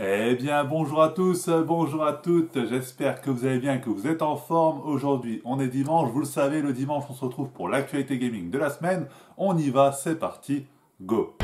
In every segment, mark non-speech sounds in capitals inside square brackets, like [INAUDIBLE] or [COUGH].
Eh bien, bonjour à tous, bonjour à toutes, j'espère que vous allez bien, que vous êtes en forme. Aujourd'hui, on est dimanche, vous le savez, le dimanche, on se retrouve pour l'actualité gaming de la semaine. On y va, c'est parti, go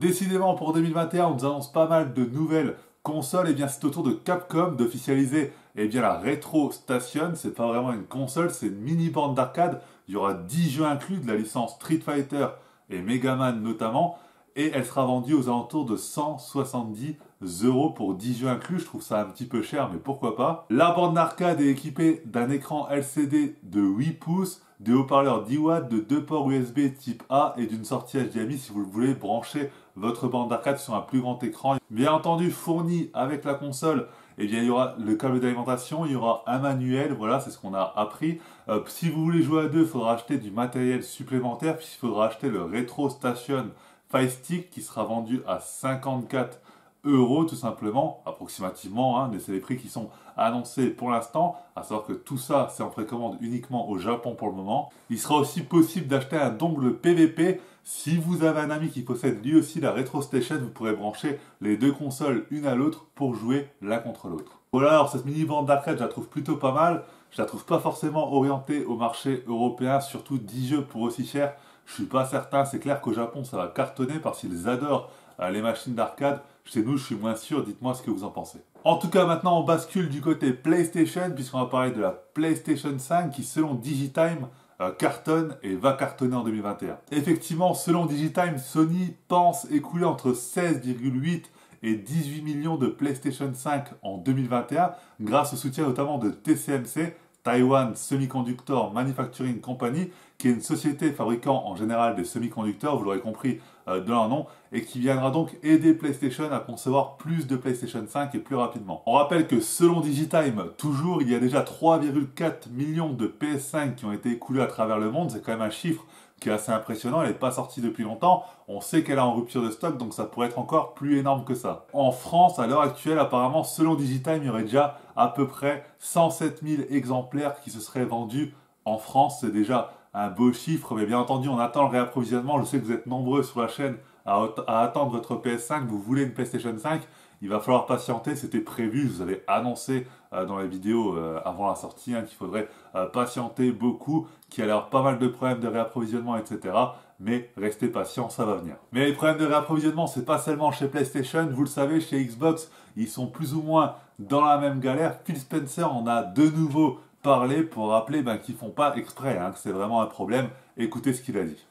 Décidément, pour 2021, on nous annonce pas mal de nouvelles console, et eh bien c'est au tour de Capcom d'officialiser eh bien la Retro Station. C'est pas vraiment une console, c'est une mini bande d'arcade. Il y aura 10 jeux inclus de la licence Street Fighter et Mega Man notamment. Et elle sera vendue aux alentours de 170 euros pour 10 jeux inclus. Je trouve ça un petit peu cher, mais pourquoi pas. La bande d'arcade est équipée d'un écran LCD de 8 pouces, des haut-parleurs 10 watts, de deux ports USB type A et d'une sortie HDMI si vous le voulez brancher votre bande d'arcade sur un plus grand écran. Bien entendu, fourni avec la console, eh il y aura le câble d'alimentation, il y aura un manuel, voilà, c'est ce qu'on a appris. Euh, si vous voulez jouer à deux, il faudra acheter du matériel supplémentaire, puisqu'il faudra acheter le Retro Station Fire Stick qui sera vendu à 54 euros tout simplement, approximativement, hein, c'est les prix qui sont annoncés pour l'instant, à savoir que tout ça c'est en précommande uniquement au Japon pour le moment. Il sera aussi possible d'acheter un dongle PVP. Si vous avez un ami qui possède lui aussi la Retro Station, vous pourrez brancher les deux consoles une à l'autre pour jouer l'un contre l'autre. Voilà, alors cette mini bande d'arcade, je la trouve plutôt pas mal. Je la trouve pas forcément orientée au marché européen, surtout 10 jeux pour aussi cher. Je suis pas certain, c'est clair qu'au Japon ça va cartonner parce qu'ils adorent euh, les machines d'arcade. Chez nous, je suis moins sûr, dites-moi ce que vous en pensez. En tout cas, maintenant, on bascule du côté PlayStation, puisqu'on va parler de la PlayStation 5, qui, selon Digitime, euh, cartonne et va cartonner en 2021. Effectivement, selon Digitime, Sony pense écouler entre 16,8 et 18 millions de PlayStation 5 en 2021, grâce au soutien notamment de TCMC, Taiwan Semiconductor Manufacturing Company, qui est une société fabriquant en général des semi-conducteurs, vous l'aurez compris euh, de leur nom, et qui viendra donc aider PlayStation à concevoir plus de PlayStation 5 et plus rapidement. On rappelle que selon Digitime, toujours, il y a déjà 3,4 millions de PS5 qui ont été écoulés à travers le monde, c'est quand même un chiffre qui est assez impressionnant, elle n'est pas sortie depuis longtemps, on sait qu'elle est en rupture de stock, donc ça pourrait être encore plus énorme que ça. En France, à l'heure actuelle, apparemment, selon Digitime, il y aurait déjà à peu près 107 000 exemplaires qui se seraient vendus en France, c'est déjà un beau chiffre, mais bien entendu, on attend le réapprovisionnement. Je sais que vous êtes nombreux sur la chaîne à, attendre votre PS5, vous voulez une PlayStation 5, il va falloir patienter, c'était prévu, vous avais annoncé euh, dans la vidéo euh, avant la sortie hein, qu'il faudrait euh, patienter beaucoup, qu'il y allait avoir pas mal de problèmes de réapprovisionnement, etc. Mais restez patient, ça va venir. Mais les problèmes de réapprovisionnement, c'est pas seulement chez PlayStation, vous le savez, chez Xbox, ils sont plus ou moins dans la même galère. Phil Spencer en a de nouveau parler pour rappeler ben, qu'ils font pas exprès, hein, que c'est vraiment un problème. Écoutez ce qu'il a dit.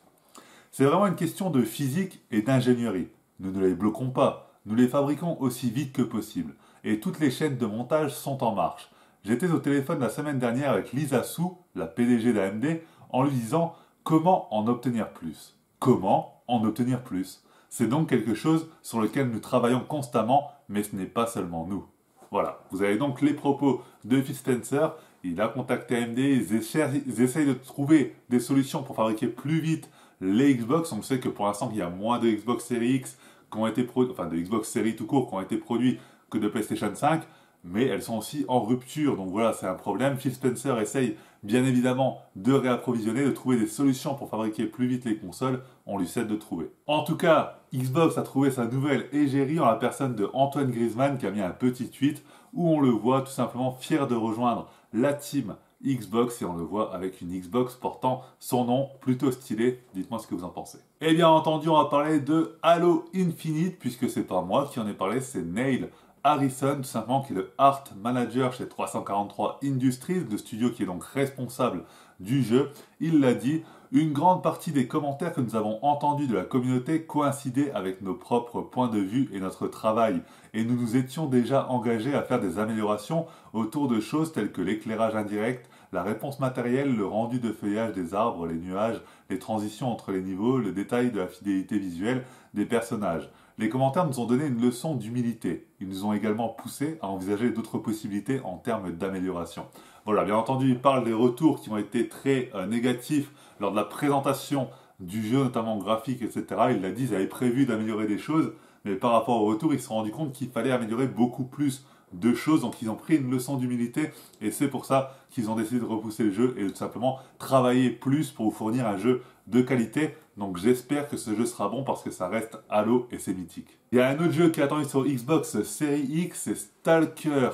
C'est vraiment une question de physique et d'ingénierie. Nous ne les bloquons pas, nous les fabriquons aussi vite que possible. Et toutes les chaînes de montage sont en marche. J'étais au téléphone la semaine dernière avec Lisa Su, la PDG d'AMD, en lui disant comment en obtenir plus? Comment en obtenir plus? C'est donc quelque chose sur lequel nous travaillons constamment, mais ce n'est pas seulement nous. Voilà, vous avez donc les propos de Phil Spencer il a contacté AMD, ils, essayent de trouver des solutions pour fabriquer plus vite les Xbox. On sait que pour l'instant, il y a moins de Xbox Series X qui ont été enfin de Xbox Series tout court qui ont été produits que de PlayStation 5, mais elles sont aussi en rupture. Donc voilà, c'est un problème. Phil Spencer essaye bien évidemment de réapprovisionner, de trouver des solutions pour fabriquer plus vite les consoles. On lui cède de trouver. En tout cas, Xbox a trouvé sa nouvelle égérie en la personne de Antoine Griezmann qui a mis un petit tweet où on le voit tout simplement fier de rejoindre la team Xbox et on le voit avec une Xbox portant son nom plutôt stylé. Dites-moi ce que vous en pensez. Et bien entendu, on va parler de Halo Infinite puisque c'est pas moi qui en ai parlé, c'est Neil Harrison, tout simplement, qui est le Art Manager chez 343 Industries, le studio qui est donc responsable du jeu. Il l'a dit, une grande partie des commentaires que nous avons entendus de la communauté coïncidaient avec nos propres points de vue et notre travail, et nous nous étions déjà engagés à faire des améliorations autour de choses telles que l'éclairage indirect, la réponse matérielle, le rendu de feuillage des arbres, les nuages, les transitions entre les niveaux, le détail de la fidélité visuelle des personnages. Les commentaires nous ont donné une leçon d'humilité. Ils nous ont également poussé à envisager d'autres possibilités en termes d'amélioration. Voilà, bien entendu, il parle des retours qui ont été très euh, négatifs lors de la présentation du jeu, notamment graphique, etc. Il l'a dit, ils avaient prévu d'améliorer des choses, mais par rapport au retour, ils se sont rendus compte qu'il fallait améliorer beaucoup plus de choses. Donc ils ont pris une leçon d'humilité et c'est pour ça qu'ils ont décidé de repousser le jeu et de tout simplement travailler plus pour vous fournir un jeu de qualité. Donc j'espère que ce jeu sera bon parce que ça reste Halo et c'est mythique. Il y a un autre jeu qui est attendu sur Xbox Series X, c'est Stalker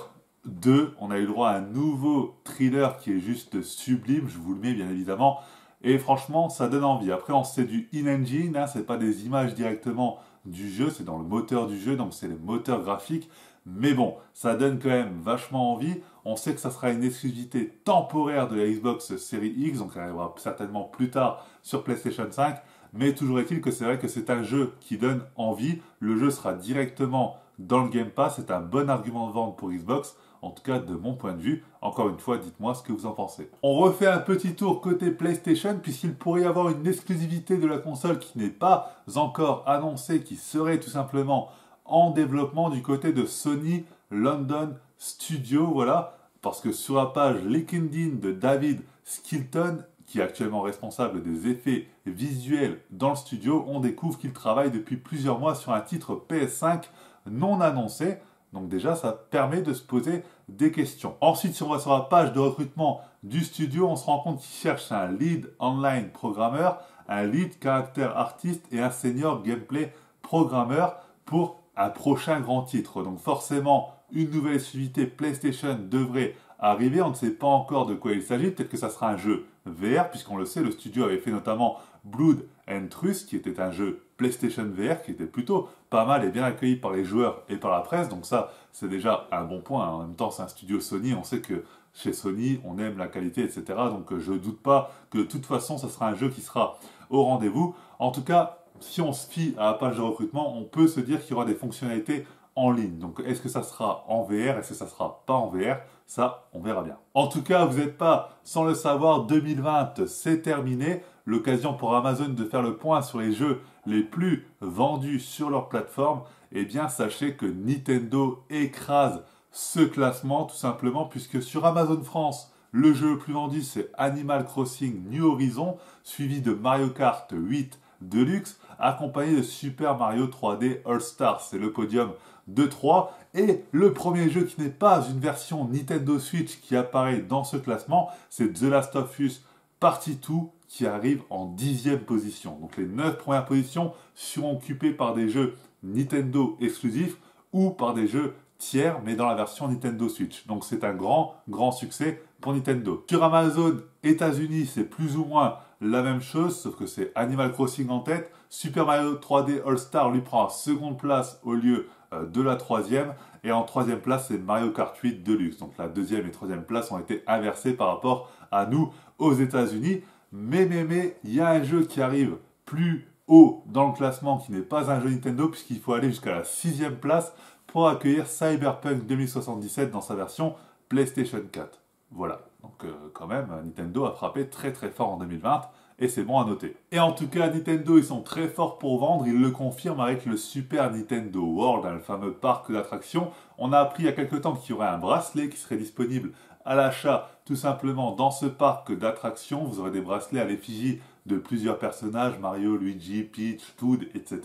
2. On a eu le droit à un nouveau thriller qui est juste sublime, je vous le mets bien évidemment. Et franchement, ça donne envie. Après, on sait du in-engine, hein, c'est pas des images directement du jeu, c'est dans le moteur du jeu, donc c'est les moteurs graphiques. Mais bon, ça donne quand même vachement envie. On sait que ça sera une exclusivité temporaire de la Xbox Series X, donc elle arrivera certainement plus tard sur PlayStation 5. Mais toujours est-il que c'est vrai que c'est un jeu qui donne envie. Le jeu sera directement dans le Game Pass. C'est un bon argument de vente pour Xbox. En tout cas, de mon point de vue. Encore une fois, dites-moi ce que vous en pensez. On refait un petit tour côté PlayStation, puisqu'il pourrait y avoir une exclusivité de la console qui n'est pas encore annoncée, qui serait tout simplement en développement du côté de Sony London Studio, voilà, parce que sur la page LinkedIn de David Skilton, qui est actuellement responsable des effets visuels dans le studio, on découvre qu'il travaille depuis plusieurs mois sur un titre PS5 non annoncé. Donc déjà, ça permet de se poser des questions. Ensuite, si on va sur la page de recrutement du studio, on se rend compte qu'il cherche un lead online programmeur, un lead caractère artiste et un senior gameplay programmeur pour un prochain grand titre. Donc forcément, une nouvelle exclusivité PlayStation devrait arriver. On ne sait pas encore de quoi il s'agit. Peut-être que ça sera un jeu VR, puisqu'on le sait, le studio avait fait notamment Blood and Truth, qui était un jeu PlayStation VR, qui était plutôt pas mal et bien accueilli par les joueurs et par la presse. Donc ça, c'est déjà un bon point. En même temps, c'est un studio Sony. On sait que chez Sony, on aime la qualité, etc. Donc je ne doute pas que de toute façon, ça sera un jeu qui sera au rendez-vous. En tout cas, si on se fie à la page de recrutement, on peut se dire qu'il y aura des fonctionnalités en ligne. Donc est-ce que ça sera en VR, est-ce que ça sera pas en VR Ça, on verra bien. En tout cas, vous n'êtes pas sans le savoir, 2020, c'est terminé. L'occasion pour Amazon de faire le point sur les jeux les plus vendus sur leur plateforme. Eh bien, sachez que Nintendo écrase ce classement tout simplement puisque sur Amazon France, le jeu le plus vendu c'est Animal Crossing New Horizon, suivi de Mario Kart 8 Deluxe accompagné de Super Mario 3D All Stars. C'est le podium de 3. Et le premier jeu qui n'est pas une version Nintendo Switch qui apparaît dans ce classement, c'est The Last of Us Partie 2 qui arrive en dixième position. Donc les 9 premières positions seront occupées par des jeux Nintendo exclusifs ou par des jeux tiers, mais dans la version Nintendo Switch. Donc c'est un grand, grand succès pour Nintendo. Sur Amazon, États-Unis, c'est plus ou moins la même chose, sauf que c'est Animal Crossing en tête. Super Mario 3D All-Star lui prend seconde place au lieu euh, de la troisième. Et en troisième place, c'est Mario Kart 8 Deluxe. Donc la deuxième et troisième place ont été inversées par rapport à nous aux États-Unis. Mais, mais, mais, il y a un jeu qui arrive plus haut dans le classement qui n'est pas un jeu Nintendo puisqu'il faut aller jusqu'à la sixième place pour accueillir Cyberpunk 2077 dans sa version PlayStation 4. Voilà, donc euh, quand même, Nintendo a frappé très très fort en 2020 et c'est bon à noter. Et en tout cas, Nintendo, ils sont très forts pour vendre, ils le confirment avec le Super Nintendo World, hein, le fameux parc d'attractions. On a appris il y a quelques temps qu'il y aurait un bracelet qui serait disponible à l'achat tout simplement dans ce parc d'attractions. Vous aurez des bracelets à l'effigie de plusieurs personnages, Mario, Luigi, Peach, Toad, etc.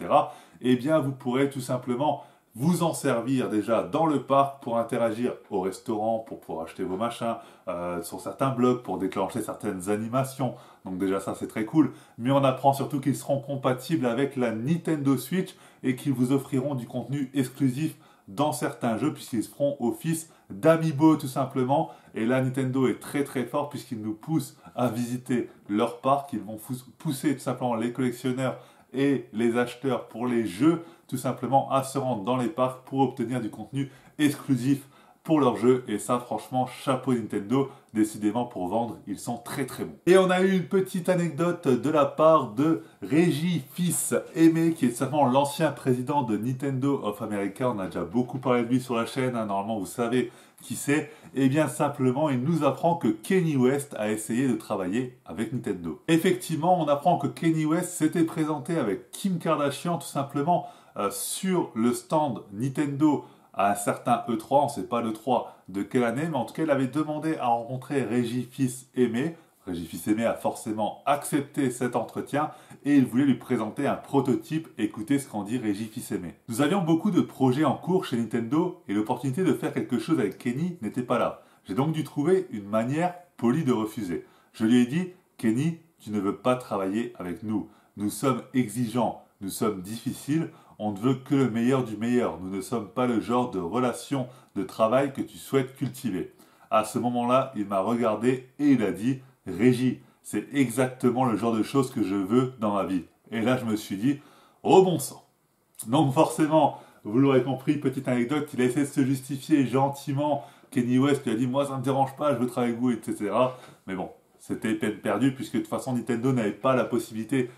Eh bien, vous pourrez tout simplement vous en servir déjà dans le parc pour interagir au restaurant, pour pouvoir acheter vos machins, euh, sur certains blocs, pour déclencher certaines animations. Donc déjà ça c'est très cool. Mais on apprend surtout qu'ils seront compatibles avec la Nintendo Switch et qu'ils vous offriront du contenu exclusif dans certains jeux puisqu'ils feront office d'amiibo tout simplement. Et là Nintendo est très très fort puisqu'ils nous poussent à visiter leur parc. Ils vont pousser tout simplement les collectionneurs et les acheteurs pour les jeux tout simplement à se rendre dans les parcs pour obtenir du contenu exclusif pour leurs jeux. Et ça, franchement, chapeau Nintendo. Décidément, pour vendre, ils sont très très bons. Et on a eu une petite anecdote de la part de Régis Fils Aimé, qui est simplement l'ancien président de Nintendo of America. On a déjà beaucoup parlé de lui sur la chaîne. Hein. Normalement, vous savez qui Et eh bien simplement, il nous apprend que Kenny West a essayé de travailler avec Nintendo. Effectivement, on apprend que Kenny West s'était présenté avec Kim Kardashian tout simplement euh, sur le stand Nintendo à un certain E3, on ne sait pas le 3 de quelle année, mais en tout cas, il avait demandé à rencontrer Régis Fils Aimé. Régis a forcément accepté cet entretien et il voulait lui présenter un prototype. Écoutez ce qu'en dit Régis Nous avions beaucoup de projets en cours chez Nintendo et l'opportunité de faire quelque chose avec Kenny n'était pas là. J'ai donc dû trouver une manière polie de refuser. Je lui ai dit, Kenny, tu ne veux pas travailler avec nous. Nous sommes exigeants, nous sommes difficiles, on ne veut que le meilleur du meilleur. Nous ne sommes pas le genre de relation de travail que tu souhaites cultiver. À ce moment-là, il m'a regardé et il a dit Régie, c'est exactement le genre de choses que je veux dans ma vie. Et là, je me suis dit Oh bon sang Donc, forcément, vous l'aurez compris, petite anecdote, il a essayé de se justifier gentiment. Kenny West lui a dit Moi, ça ne me dérange pas, je veux travailler avec vous, etc. Mais bon, c'était peine perdue puisque de toute façon, Nintendo n'avait pas la possibilité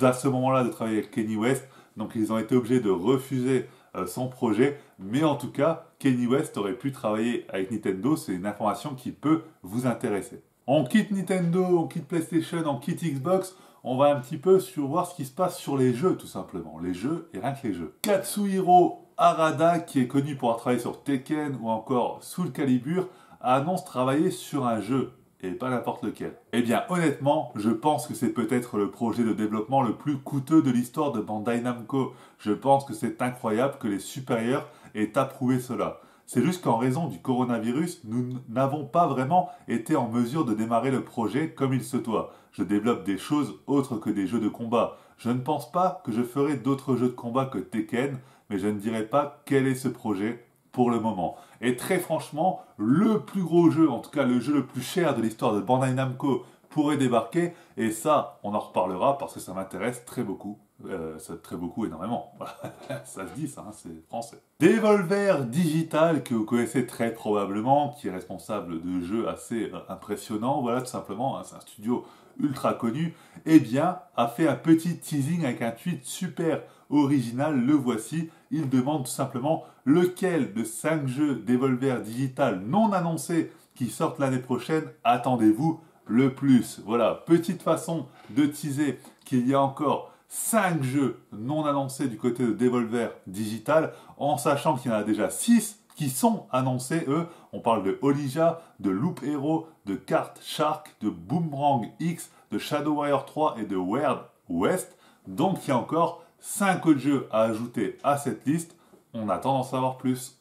à ce moment-là de travailler avec Kenny West. Donc, ils ont été obligés de refuser euh, son projet. Mais en tout cas, Kenny West aurait pu travailler avec Nintendo. C'est une information qui peut vous intéresser. On quitte Nintendo, on quitte PlayStation, on quitte Xbox. On va un petit peu sur voir ce qui se passe sur les jeux, tout simplement. Les jeux et rien que les jeux. Katsuhiro Arada, qui est connu pour avoir travaillé sur Tekken ou encore Soul Calibur, annonce travailler sur un jeu et pas n'importe lequel. Eh bien, honnêtement, je pense que c'est peut-être le projet de développement le plus coûteux de l'histoire de Bandai Namco. Je pense que c'est incroyable que les supérieurs aient approuvé cela. C'est juste qu'en raison du coronavirus, nous n'avons pas vraiment été en mesure de démarrer le projet comme il se doit. Je développe des choses autres que des jeux de combat. Je ne pense pas que je ferai d'autres jeux de combat que Tekken, mais je ne dirai pas quel est ce projet pour le moment. Et très franchement, le plus gros jeu, en tout cas le jeu le plus cher de l'histoire de Bandai Namco pourrait débarquer. Et ça, on en reparlera parce que ça m'intéresse très beaucoup. Euh, ça, très beaucoup, énormément. [LAUGHS] ça se dit, hein, c'est français. Devolver Digital, que vous connaissez très probablement, qui est responsable de jeux assez euh, impressionnants. Voilà, tout simplement, hein, c'est un studio ultra connu. Eh bien, a fait un petit teasing avec un tweet super original. Le voici. Il demande tout simplement lequel de 5 jeux Devolver Digital non annoncés qui sortent l'année prochaine attendez-vous le plus? Voilà, petite façon de teaser qu'il y a encore 5 jeux non annoncés du côté de Devolver Digital, en sachant qu'il y en a déjà 6 qui sont annoncés, eux. On parle de Olija, de Loop Hero, de Kart Shark, de Boomerang X, de Shadow Warrior 3 et de Weird West. Donc il y a encore 5 autres jeux à ajouter à cette liste. On attend d'en savoir plus.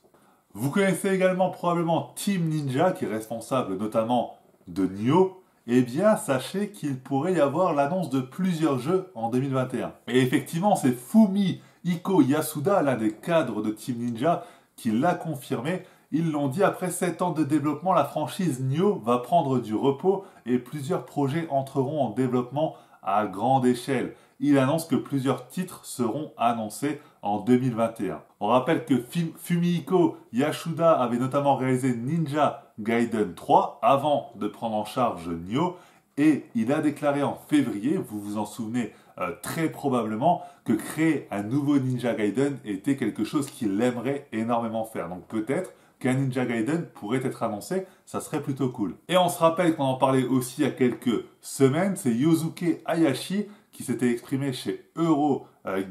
Vous connaissez également probablement Team Ninja qui est responsable notamment de Nioh eh bien, sachez qu'il pourrait y avoir l'annonce de plusieurs jeux en 2021. Et effectivement, c'est Fumi Iko Yasuda, l'un des cadres de Team Ninja, qui l'a confirmé. Ils l'ont dit, après 7 ans de développement, la franchise Nioh va prendre du repos et plusieurs projets entreront en développement à grande échelle. Il annonce que plusieurs titres seront annoncés en 2021. On rappelle que Fumihiko Yasuda avait notamment réalisé Ninja Gaiden 3 avant de prendre en charge Nioh et il a déclaré en février, vous vous en souvenez euh, très probablement, que créer un nouveau Ninja Gaiden était quelque chose qu'il aimerait énormément faire. Donc peut-être qu'un Ninja Gaiden pourrait être annoncé, ça serait plutôt cool. Et on se rappelle qu'on en parlait aussi il y a quelques semaines, c'est Yosuke Hayashi qui s'était exprimé chez Euro euh,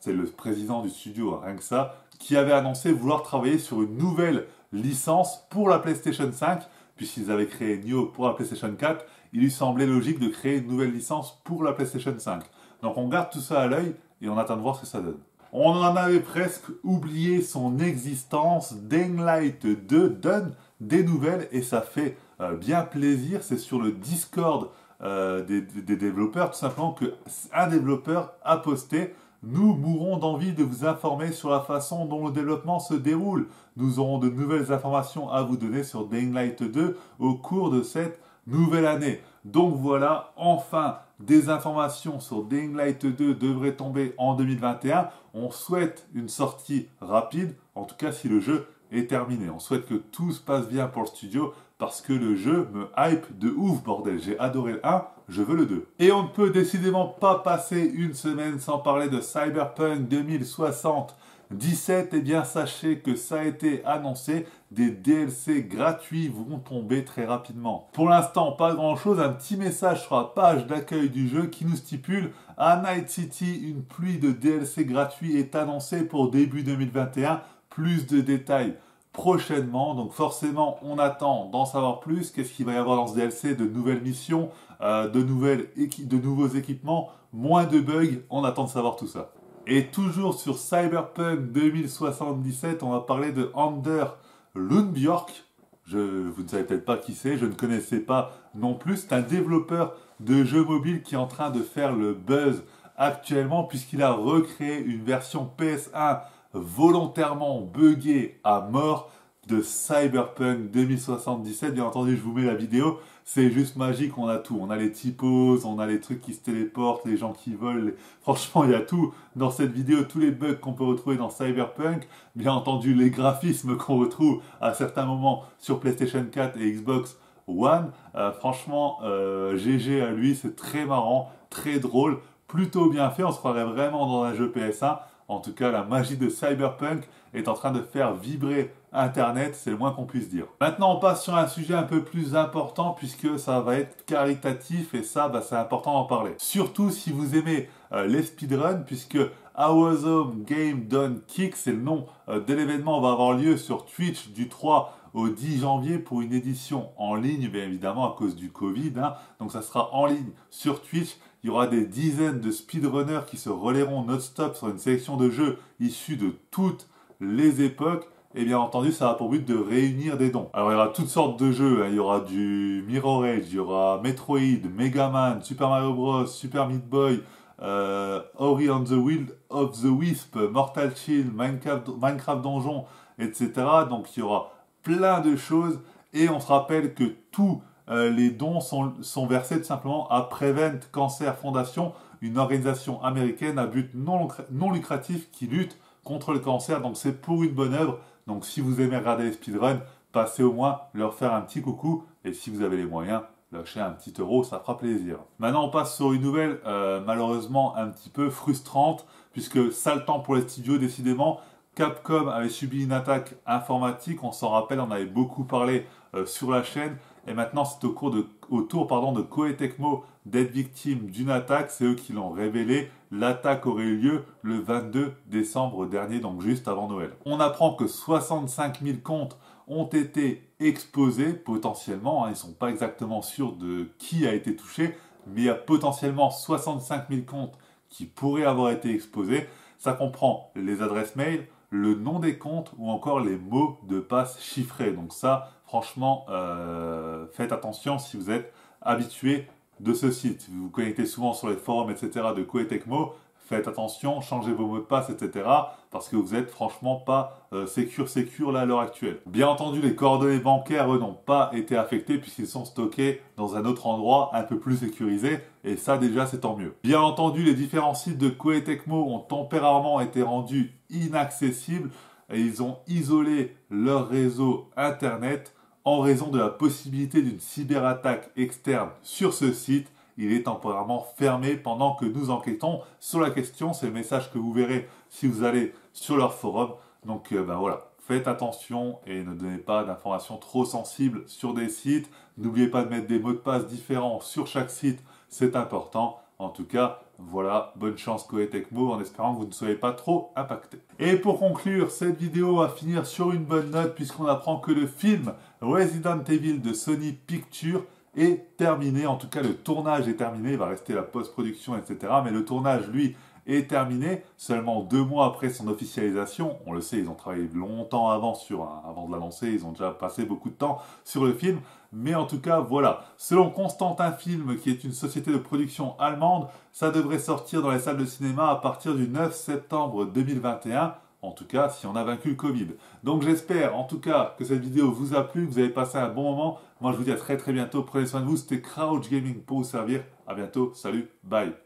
c'est le président du studio, rien que ça, qui avait annoncé vouloir travailler sur une nouvelle licence pour la PlayStation 5, puisqu'ils avaient créé Nioh pour la PlayStation 4, il lui semblait logique de créer une nouvelle licence pour la PlayStation 5. Donc on garde tout ça à l'œil et on attend de voir ce que ça donne. On en avait presque oublié son existence. Daylight 2 donne des nouvelles et ça fait euh, bien plaisir. C'est sur le Discord euh, des, développeurs, tout simplement qu'un développeur a posté nous mourrons d'envie de vous informer sur la façon dont le développement se déroule. Nous aurons de nouvelles informations à vous donner sur Dying Light 2 au cours de cette nouvelle année. Donc voilà, enfin, des informations sur Dying Light 2 devraient tomber en 2021. On souhaite une sortie rapide, en tout cas si le jeu est terminé. On souhaite que tout se passe bien pour le studio parce que le jeu me hype de ouf, bordel. J'ai adoré le 1, je veux le 2. Et on ne peut décidément pas passer une semaine sans parler de Cyberpunk 2060. 17, eh bien sachez que ça a été annoncé, des DLC gratuits vont tomber très rapidement. Pour l'instant, pas grand chose, un petit message sur la page d'accueil du jeu qui nous stipule à Night City, une pluie de DLC gratuits est annoncée pour début 2021. Plus de détails prochainement. Donc forcément, on attend d'en savoir plus. Qu'est-ce qu'il va y avoir dans ce DLC De nouvelles missions, euh, de, nouvelles nouveaux équipements, moins de bugs. On attend de savoir tout ça. Et toujours sur Cyberpunk 2077, on va parler de Ander Lundbjörk. Je, vous ne savez peut-être pas qui c'est, je ne connaissais pas non plus. C'est un développeur de jeux mobiles qui est en train de faire le buzz actuellement puisqu'il a recréé une version PS1 volontairement buggée à mort de Cyberpunk 2077. Bien entendu, je vous mets la vidéo. C'est juste magique, on a tout. On a les typos, on a les trucs qui se téléportent, les gens qui volent. [LAUGHS] Franchement, il y a tout dans cette vidéo, tous les bugs qu'on peut retrouver dans Cyberpunk. Bien entendu, les graphismes [LAUGHS] qu'on retrouve à certains moments sur PlayStation 4 et Xbox One. Euh, franchement, GG euh, à lui, c'est très marrant, très drôle, plutôt bien fait. On se croirait vraiment dans un jeu PS1. En tout cas, la magie de Cyberpunk est en train de faire vibrer Internet, c'est le moins qu'on puisse dire. Maintenant, on passe sur un sujet un peu plus important puisque ça va être caritatif et ça, bah, c'est important d'en parler. Surtout si vous aimez euh, les speedruns puisque Awesome Game Done Kick, c'est le nom euh, de l'événement, va avoir lieu sur Twitch du 3 au 10 janvier pour une édition en ligne, bien évidemment à cause du Covid. Hein. Donc ça sera en ligne sur Twitch. Il y aura des dizaines de speedrunners qui se relayeront non-stop sur une sélection de jeux issus de toutes les époques. Et bien entendu, ça a pour but de réunir des dons. Alors il y aura toutes sortes de jeux. Hein. Il y aura du Mirror Edge, il y aura Metroid, Mega Man, Super Mario Bros, Super Meat Boy, euh, Ori on the Will of the Wisp, Mortal Shield, Minecraft, Minecraft Donjon, etc. Donc il y aura plein de choses. Et on se rappelle que tous euh, les dons sont, versés tout simplement à Prevent Cancer Foundation, une organisation américaine à but non, non lucratif qui lutte contre le cancer. Donc c'est pour une bonne œuvre. Donc si vous aimez regarder les speedruns, passez au moins leur faire un petit coucou. Et si vous avez les moyens, lâchez un petit euro, ça fera plaisir. Maintenant on passe sur une nouvelle euh, malheureusement un petit peu frustrante, puisque sale temps pour les studios décidément. Capcom avait subi une attaque informatique, on s'en rappelle, on avait beaucoup parlé euh, sur la chaîne. Et maintenant, c'est au, tour de Koei Tecmo d'être victime d'une attaque. C'est eux qui l'ont révélé. L'attaque aurait eu lieu le 22 décembre dernier, donc juste avant Noël. On apprend que 65 000 comptes ont été exposés potentiellement. Hein. ils ne sont pas exactement sûrs de qui a été touché, mais il y a potentiellement 65 000 comptes qui pourraient avoir été exposés. Ça comprend les adresses mail, le nom des comptes ou encore les mots de passe chiffrés. Donc ça, franchement, euh, faites attention si vous êtes habitué de ce site. Vous vous connectez souvent sur les forums, etc. de Koei faites attention, changez vos mots de passe, etc. Parce que vous êtes franchement pas euh, là à l'heure actuelle. Bien entendu, les coordonnées bancaires, eux, n'ont pas été affectées puisqu'ils sont stockés dans un autre endroit un peu plus sécurisé. Et ça, déjà, c'est tant mieux. Bien entendu, les différents sites de Koei ont temporairement été rendus inaccessibles et ils ont isolé leur réseau Internet en raison de la possibilité d'une cyberattaque externe sur ce site il est temporairement fermé pendant que nous enquêtons sur la question. C'est le message que vous verrez si vous allez sur leur forum. Donc ben voilà, faites attention et ne donnez pas d'informations trop sensibles sur des sites. N'oubliez pas de mettre des mots de passe différents sur chaque site, c'est important. En tout cas, voilà, bonne chance Koei Tecmo en espérant que vous ne soyez pas trop impacté. Et pour conclure, cette vidéo va finir sur une bonne note puisqu'on apprend que le film Resident Evil de Sony Pictures est terminé. En tout cas, le tournage est terminé. Il va rester la post-production, etc. Mais le tournage, lui, est terminé seulement deux mois après son officialisation. On le sait, ils ont travaillé longtemps avant, sur, avant de l'annoncer. Ils ont déjà passé beaucoup de temps sur le film. Mais en tout cas, voilà. Selon Constantin Film, qui est une société de production allemande, ça devrait sortir dans les salles de cinéma à partir du 9 septembre 2021 en tout cas si on a vaincu le Covid. Donc j'espère en tout cas que cette vidéo vous a plu, que vous avez passé un bon moment. Moi je vous dis à très très bientôt, prenez soin de vous, c'était Crouch Gaming pour vous servir. À bientôt, salut, bye